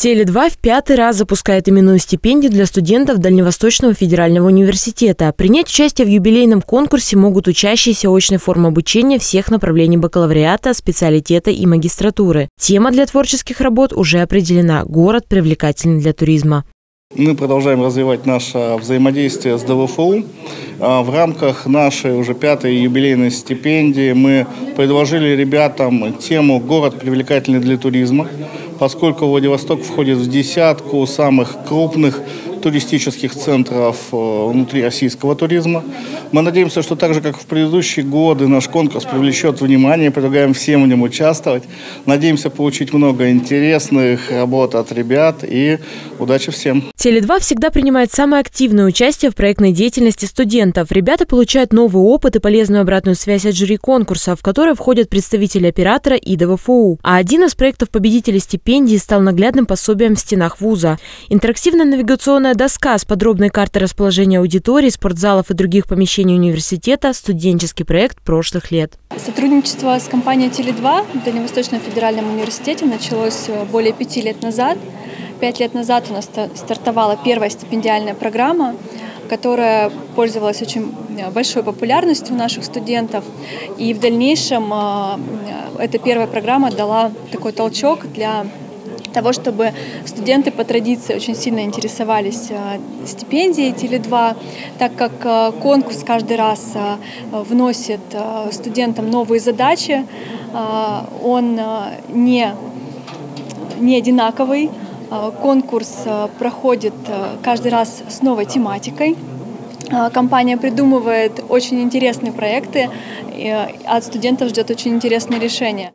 Теле2 в пятый раз запускает именную стипендию для студентов Дальневосточного федерального университета. Принять участие в юбилейном конкурсе могут учащиеся очной формы обучения всех направлений бакалавриата, специалитета и магистратуры. Тема для творческих работ уже определена – город привлекательный для туризма. Мы продолжаем развивать наше взаимодействие с ДВФУ. А, в рамках нашей уже пятой юбилейной стипендии мы предложили ребятам тему «Город привлекательный для туризма», поскольку Владивосток входит в десятку самых крупных туристических центров э, внутри российского туризма. Мы надеемся, что так же, как в предыдущие годы, наш конкурс привлечет внимание. Предлагаем всем в нем участвовать. Надеемся получить много интересных работ от ребят и удачи всем. Теле2 всегда принимает самое активное участие в проектной деятельности студентов. Ребята получают новый опыт и полезную обратную связь от жюри конкурса, в который входят представители оператора и ДВФУ. А один из проектов победителей стипендии стал наглядным пособием в стенах вуза. Интерактивная навигационная Огромная доска с подробной картой расположения аудиторий, спортзалов и других помещений университета – студенческий проект прошлых лет. Сотрудничество с компанией «Теле2» в Дальневосточном федеральном университете началось э, более пяти лет назад. Пять лет назад у нас стартовала первая стипендиальная программа, которая пользовалась очень э, большой популярностью у наших студентов. И в дальнейшем э, эта первая программа дала такой толчок для того, чтобы студенты по традиции очень сильно интересовались э, стипендией Теле2, так как э, конкурс каждый раз э, вносит студентам новые задачи, он не, не одинаковый, конкурс проходит каждый раз с новой тематикой. Компания придумывает очень интересные проекты, от студентов ждет очень интересные решения.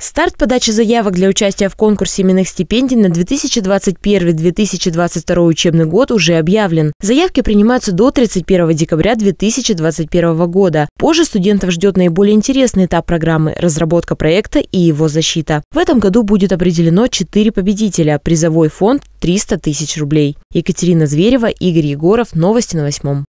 Старт подачи заявок для участия в конкурсе именных стипендий на 2021-2022 учебный год уже объявлен. Заявки принимаются до 31 декабря 2021 года. Позже студентов ждет наиболее интересный этап программы – разработка проекта и его защита. В этом году будет определено 4 победителя. Призовой фонд – 300 тысяч рублей. Екатерина Зверева, Игорь Егоров. Новости на восьмом.